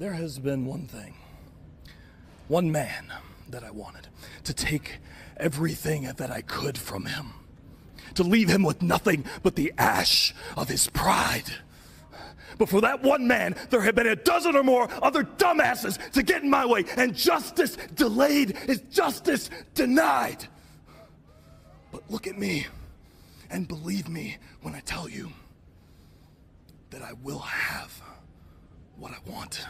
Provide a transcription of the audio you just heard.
There has been one thing, one man that I wanted to take everything that I could from him, to leave him with nothing but the ash of his pride. But for that one man, there have been a dozen or more other dumbasses to get in my way, and justice delayed is justice denied. But look at me and believe me when I tell you that I will have what I want.